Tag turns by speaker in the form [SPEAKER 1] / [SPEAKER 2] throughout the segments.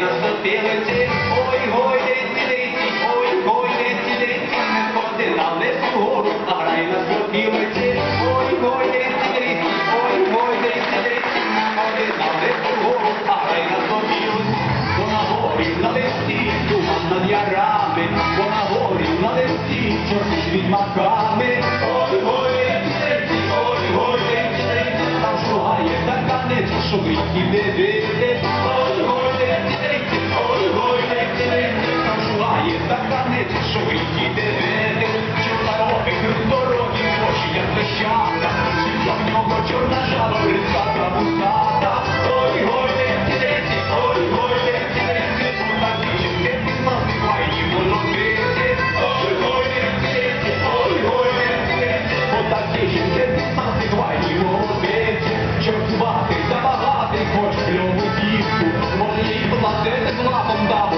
[SPEAKER 1] на на Відьмаками, ой, гоє, серці, ой, гоє, серці, там шугає, така не, що ви не дивитесь. Забагати хоч пльову дітку, може їй платити лапом дав.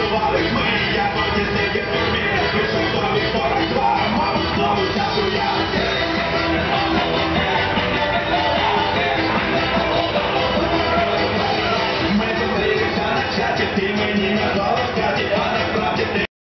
[SPEAKER 1] Thank you.